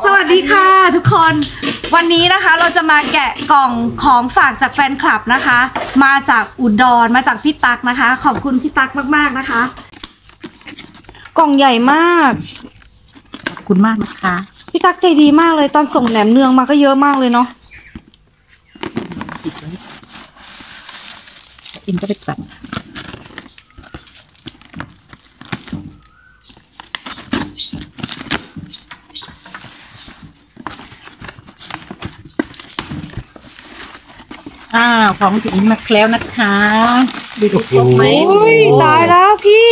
สวัสดีค่ะทุกคนวันนี้นะคะเราจะมาแกะกล่องของฝากจากแฟนคลับนะคะ มาจากอุดรมาจากพี่ตั๊กนะคะ ขอบคุณพี่ตั๊กมากๆนะคะ กล่องใหญ่มากขอบคุณมากนะคะพี่ตั๊กใจดีมากเลยตอนส่งแหนมเนืองมาก็เยอะมากเลยเนาะอินก็ไปตัด อ้าวของถึงมาแล้วนะคะดูดูครบไหมอุ้ยตายแล้วพี่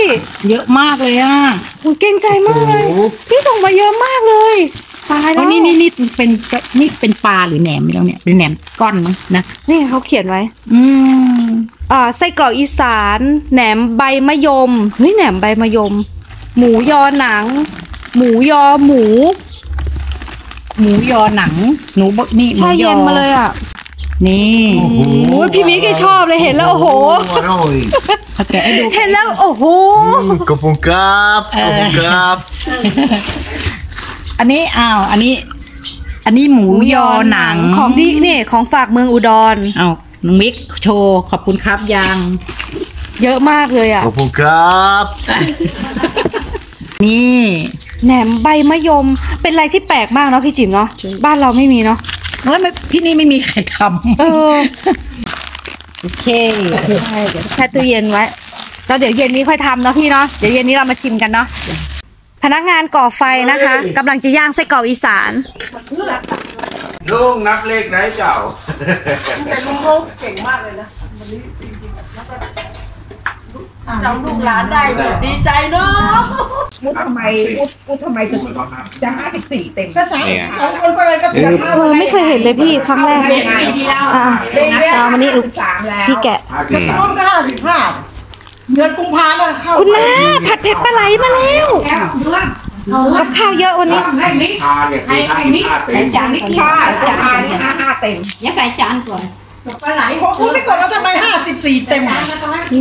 เยอะมากเลยอะผมเกรงใจมากเลยพี่ส่งมาเยอะมากเลยตายแล้โอ้วยนี่นี่นี่เป็นนี่เป็นปลาหรือแหนมไม่รู้เนี่ยเป็นแหนมก้อนมั้งนะนี่เขาเขียนไว้ อืมอ่าไส้กรอกอีสานแหนมใบมะยมเฮ้ยแหนมใบมะยม หมูยอหนัง หมูยอหมู หมูยอหนัง หนูบนี่หมูแช่ยเย็อนมาเลยอะ นี่โอ้ยพี่มิกก็ชอบเลยเห็นแล้วโอ้โห Aroy. เขาแกะให้ดู เห็นแล้วโอ้โห Kopong kap, kopong kap. อันนี้อ้าวอันนี้ อันนี้หมูยอหนังของดีนี่ของฝากเมืองอุดร อ้าวน้องมิกโชว์ขอบคุณครับยังเยอะมากเลยอะ Kopong kap. นี่ แหนมใบมะยมเป็นอะไรที่แปลกมากเนาะพี่จิ๋มเนาะบ้านเราไม่มีเนาะ เฮ้ยไม่ที่นี่ไม่มีใครทเออำโอเคใช่เดี๋ยวแช่ตู้เย็นไว้แล้วเดี๋ยวเย็นนี้ค่อยทำเนาะพี่เนาะเดี๋ยวเย็นนี้เรามาชิมกันเนาะพนักงานก่อไฟนะคะกำลังจะย่างไส้กรอกอีสาน ลุงนับเลขไหนเจ้า แต่ลุงเขาเก่งมากเลยนะวันนี้จริงๆแล้วก็ จำลูกหลานได้หมดดีใจเนาะมุดทำไมมุดมุดทำไมจะจะห้าสิบสี่เต็มก็สามสองคนก็เลยก็จะเข้าเออไม่เคยเห็นเลยพี่ครั้งแรกเลยอะเอามานี่ลูกสามแล้วพี่แกะรุ่นก็ห้าสิบห้าเดือนกุมภาเนี่ยเข้าคุณน้าผัดเผ็ดปลาไหลมาแล้วกับข้าวเยอะวันนี้ชาเนี่ยคือห้าสิบห้าเต็มจานนี้ใช่จานนี้ห้าห้าเต็มปลาไหลโอ้โหไม่กดแล้วทำไมห้าสิบสี่เต็มอะ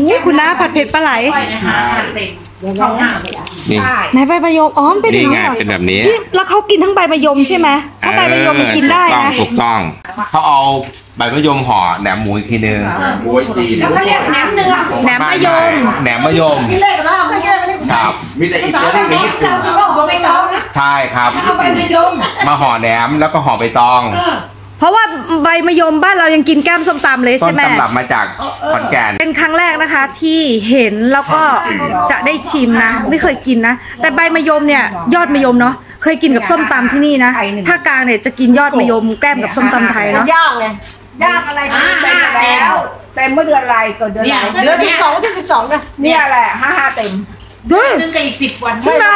นี่คุณน้าผัดเผ็ดปลาไหลนี่ไหนใบมะยมอ๋อมันเป็นอย่างนี่ไงนี้เหรอเป็นแบบนี้พี่แล้วเขากินทั้งใบมะยมใช่ไหมเพราะใบมะยมมันกินได้นะถูกต้องถูกต้องเขาเอาใบมะยมห่อแหนมหมูอีกทีนึงบวยจีนเขาเรียกแหนมเนืองแหนมมะยมแหนมมะยมพี่เล็กแล้วพี่เล็กนี่ครับมีแต่ภาอิษาตาเราลีเนาะกับญี่ปุ่นเราก็ไม่ต้องนะใช่ครับเอาไปในดงมาห่อแหนมแล้วก็ห่อใบตอง เพราะว่าใบมะยมบ้านเรายังกินแก้มส้มตำเลยต้ใช่นไหม ตำรับมาจากขอนแก่น เป็นครั้งแรกนะคะที่เห็นแล้วก็จะได้ชิมนะ ไม่เคยกินนะ แต่ใบมะยมเนี่ยยอดมะยมเนาะเคยกินกับส้มตำที่นี่นะภาคกลางเนี่ยจะกินยอดมะยมแกล้มกับส้มตำไทยเนาะย่างไงย่างอะไรกันเต็มแล้ว เต็มเมื่อเดือนอะไรเกิดเดือนอะไรเดือนที่สองที่สิบสองเนี่ยเนี่ยแหละห้าห้าเต็มอืมไม่เรา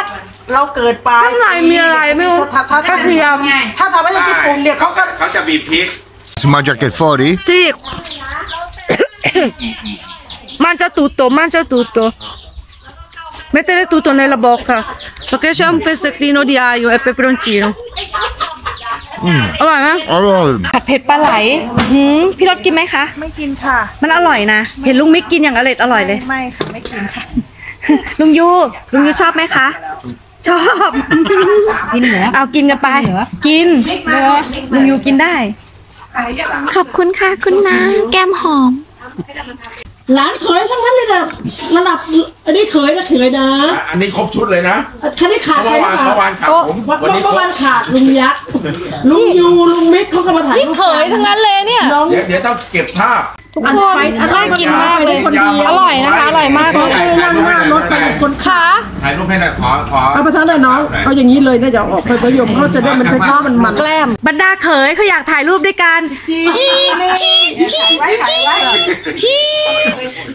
เราเกิดปลายข้างในมีอะไรไม่รู้ถ้าถ้ากระเทียม ถ้าทำให้ญี่ปุ่นเนี่ยเขาก็ เขาจะมีพริก Smaak het fori. จิก mangia tutto mangia tutto mettere tutto nella bocca perché c'è un pezzettino di aglio e peperoncino อร่อยไหม Aroy. ผัดเผ็ดปลาไหลหืมพี่รสกินไหมคะ ไม่กินค่ะ มันอร่อยนะ เห็นลุงมิกกินอย่างอร่อยอร่อยเลย ไม่ค่ะ ไม่กินค่ะ ลุงยู ลุงยูชอบไหมคะ ชอบ กินเหรอ เอากินกันไปกินลุงยูกินได้ ขอบคุณค่ะ คุณน้าแก้มหอม หลานเขยทั้งนั้นเลยนะระดับอันนี้เขยนะเขยนะอันนี้ครบชุดเลยนะคันนี้ขาดเมื่ใครอนะวานคะเมื่อวานขาดผมวันวันนี้ครเมื่อบวานขาดลุงยักษ์ลุงยูลุงมิกเขาก็มาถ่ายนี่รูปเขยทั้งนั้นเลยเนี่ย น้อง เดี๋ยวเดี๋ยวต้องเก็บภาพ ทุกคนน่ากินมากเลยคนเดียวอร่อยนะคะอร่อยมากเลน้องยเคยนั่งหน้ารถไปกับคนขาขาถ่ายรูปให้หน่อยขอขอเอาประธานได้น้องเอาอย่างนี้เลยน่าจะออกไปประโยมเขาจะได้มันคล้ายๆมันมันแกล้มบรรดาเขยเขาอยากถ่ายรูปด้วยกันชีชีชีชีชี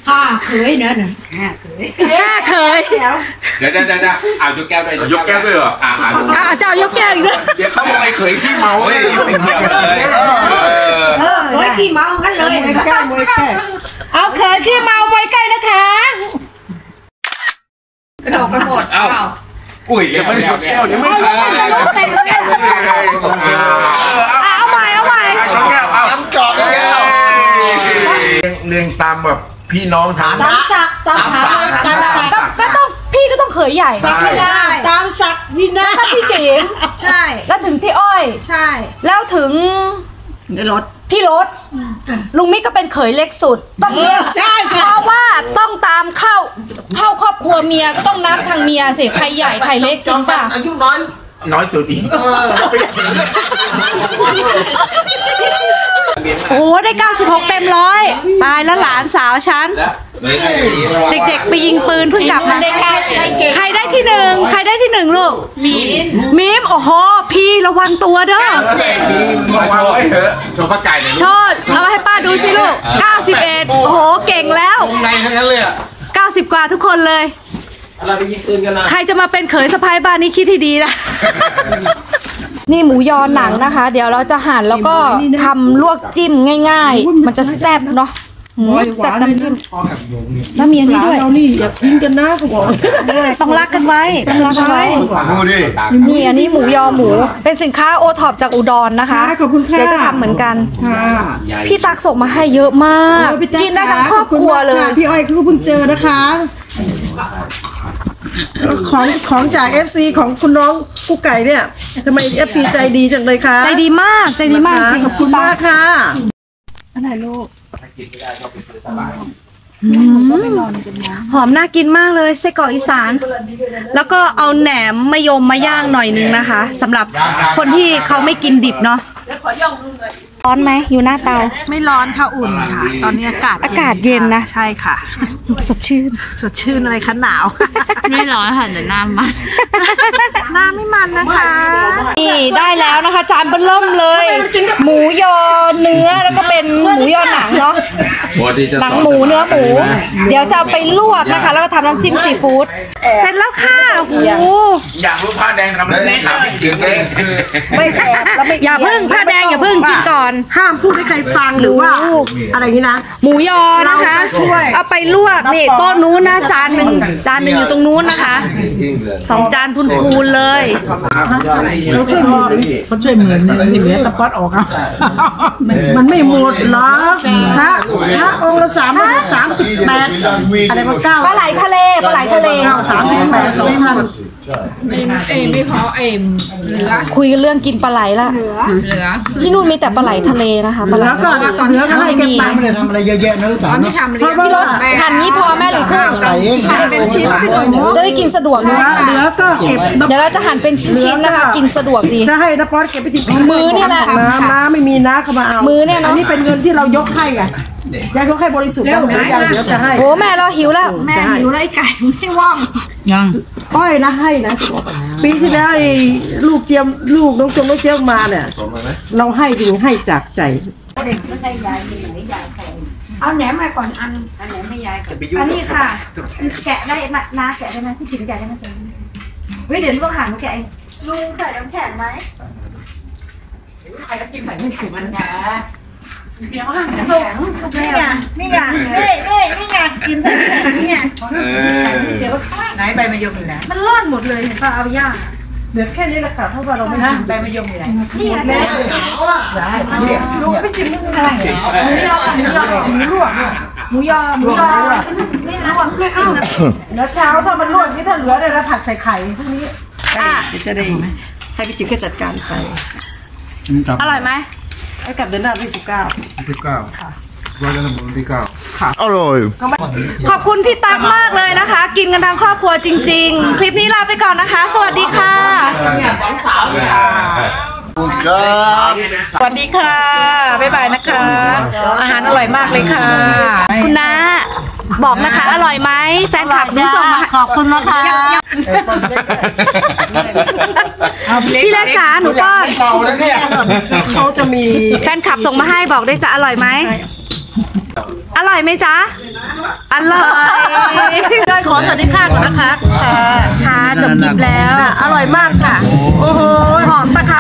ห้าเขยเนอะห้าเข ยเดี๋ยวเดี๋ยวเดี๋ยวเดี๋ยวอ่ายกแก้วด้วยยกแก้วด้วยเหรออ่าอ่าอะเจ้ายกแก้วอีกแล้วเดี๋ยวเขาบอกไอ้เขยขี้เมาเฮ้เลยยไม่เกี่ยวเลยเออมวยแก้มวยแก้เอาเคยขี้เมามวยใกล้นะคะอุ้ยยังไม่ได้ชนแก้วยังไม่ได้อะเอาใหม่เอาใหม่ชนแก้วเอาจอกแก้วเรียงตามแบบ พี่น้องฐานตามสักตามหาตามสักก็ก็ต้องพี่ก็ต้องเขยใหญ่สักไม่ได้ตามสักนี่นะถ้าพี่จิ๋มใช่ แล้วถึงเทใช่ แล้วถึงในรถ พี่รถลุงมิกก็เป็นเขยเล็กสุดต้องใช่ใช่ เพราะว่าต้องตามเข้าเข้าครอบครัวเมียก็ต้องนับทางเมียสิใครใหญ่ใครเล็กจริงป่ะอายุน้อย น้อยสุดอีก โอ้ได้ 96 เต็มร้อยตายแล้วหลานสาวฉัน เด็กๆ ไปยิงปืนเพิ่งกลับมา ใครได้ที่หนึ่งใครได้ที่หนึ่งลูก มีมีมโอ้โห พี่ระวังตัวเด้อมาโชว์ให้เถอะโชว์ป้าไก่หน่อยโชดเราให้ป้าดูสิลูก 91 โอ้โห เก่งแล้ว ในทั้งนั้นเลยอะ90 กว่าทุกคนเลย เราไปยิงปืนกันนะ ใครจะมาเป็นเขยสะพ้ายบ้านนี้คิดให้ดีนะ นี่หมูยอหนังนะคะ เดี๋ยวเราจะหั่นแล้วก็ทำลวกจิ้มง่าย ๆ มันจะแซ่บเนาะหืมแซ่บน้ำจิ้มแล้วมีอันนี้ด้วยเรานี่อย่าทิ้งกันนะเขาบอกต้องรักกันไว้ต้องรักกันไว้ Muri. นี่อันนี้หมูยอหมู เป็นสินค้าโอท็อปจากอุดรนะคะขอบคุณค่ะเดี๋ยวจะทำเหมือนกันค่ะพี่ตักส่งมาให้เยอะมากโอ้ยพี่แจ๊คกินได้ทั้งครอบขณครัวมากเลยะพี่อ้อยเขาก็เพิ่งเจอนะคะ ของของจาก FC ของคุณน้องกุ๊กไก่เนี่ยทำไม FC ใจดีจังเลยคะใจดีมากใจดีมากจริงขอบคุณมากค่ะหอมน่ากินมากเลยไส้กรอกอีสาน แล้วก็เอาแหนมมะยมมาย่างหน่อยนึงนะคะสำหรับคนที่เขาไม่กินดิบเนาะ ร้อนไหมอยู่หน้าเตา ไม่ร้อนค่ะอุ่นค่ะ ตอนนี้อากาศอากาศเย็นนะ ใช่ค่ะ สดชื่น สดชื่นอะไรคะหนาว ไม่ร้อนค่ะแต่น้ำมันหน้าไม่มันนะคะ นี่ได้แล้วนะคะ จานเบิ่มเริ่มเลย หมูยอเนื้อแล้วก็เป็นหมูยอหนังเนาะหนังหมูเนื้อหมู เดี๋ยวจะเอาไปลวกนะคะ แล้วก็ทำน้ำจิ้มซีฟู้ดเสร็จแล้วค่ะโอ้โหอยากรู้ผ้าแดงทำอะไรทำ The best. ไม่แอบแล้วไม่อย่าพึ่งผ้าแดงอย่าพึ่งกินก่อนห้ามพูดให้ใครฟังหรือว่าอะไรอย่างนี้นะ หมูยอนะคะ เราจะช่วย เอาไปลวกนี่โต๊ะนู้นนะจานหนึ่งจานหนึ่งอยู่ตรงนู้นนะคะ England. สองจานพูนๆเลย เราช่วยมือเขาช่วยมือนี่เหลือตะป๊อดออกอะมันไม่หมดหรอกพระพระองค์ละสามสามสิบแปดอะไรมาเก้าปลาไหลทะเลปลาไหลทะเล เก้าสามสิบแปดสองพัน เอ้ยไม่ขอเอ็มเหลือคุยกันเรื่องกินปลาไหลละ เหลือ ที่นู่นมีแต่ปลาไหลทะเลนะคะปลาไหลแล้วก็เหลือก็ให้แกไปไม่ได้ทำอะไรเยอะแยะนะลูกตสาอวนที่ทำเพเลี้ยราะงว่าหั่นนี้พอแม่หรือครึ่งอะไรเองเป็นชิ้นสิจะได้กินสะดวกเหลืนะอเหลือก็เก็บเดี๋ยวเราจะหั่นเป็นชิ้นๆนะคะกินสะดวกดีจะให้นป๊อดเก็บไปติดมือเนี่ยแหละน้ำน้ำไม่มีนะเขามาเอามือเนี่ยเนอะอันนี้เป็นเงินที่เรายกให้ไงยายยกให้บริสุทธิ์แล้วหรือยังเดี๋ยวจะให้โอ้แม่เราหิวแล้วแม่หิวแล้วไอ้ไก่ไม่ว่าง ยังอ้อยนะให้นะปีที่แล้วไอ้ลูกเจียมลูกน้องจงน้องเจียมมาเนี่ยเราให้จริงให้จากใจเอาแหนมมาก่อนอันอันแหนมให้ยายก่อนอันนี้ค่ะ แกะได้มานาแกะได้ไหมพี่จิ๋มแกะได้ไหมเฮ้ยเดี๋ยวลูกหั่นหนูแกะเองลุงใส่น้ำแข็งไหมนี่ไงนี่ นี่ไงนี่ไงนี่นี่ไงกินได้นี่ไงไหนใบมะยมอยู่ไหนมันร่อนหมดเลยเห็นป่ะเอาย่าเหลือแค่นี้แหละค่ะเพราะว่าเราไม่นะใบมะยมอยู่ไหนนี่ไงแม่ลุงไม่กินเรื่องอะไรหมูยอหมูยอหมูลวกเนี่ยหมูยอหมูยอนี่นะแล้วเช้าถ้ามันลวกนี่ถ้าเหลือเนี่ยวเราผัดใส่ไข่พวกนี้จะได้ไหมให้พี่จิ๊บก็จัดการไปอร่อยไหม ให้กลับเดือนหน้าที่สิบเก้าอร่อยขอบคุณพี่ตั๊กมากเลยนะคะ กินกันทั้งครอบครัวจริง ๆ คลิปนี้ลาไปก่อนนะคะ สวัสดีค่ะ ครับสวัสดีค่ะ บ๊ายบายนะคะ อาหารอร่อยมากเลยค่ะ คุณน้า บอกนะคะ อร่อยไหมแฟนคลับดูส่งมาให้ขอบคุณนะคะพี่เล็กจ๋าหนูป้อนเมาแล้วเนี่ยเขาจะมีแฟนคลับส่งมาให้บอกได้จะอร่อยไหมอร่อยไหมจ๊ะ อร่อยก็ขอสวัสดีค่ะก่อนนะคะค่ะค่ะ จบคลิปแล้ว อร่อยมากค่ะ โอ้โห หอมตะไคร้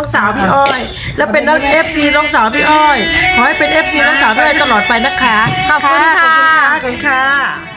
น้องสาวพี่อ้อย แล้วเป็นน้อง FC น้องสาวพี่อ้อย ขอให้เป็น FC น้องสาวพี่อ้อยตลอดไปนะคะขอบคุณค่ะขอบคุณค่ะขอบคุณค่ะ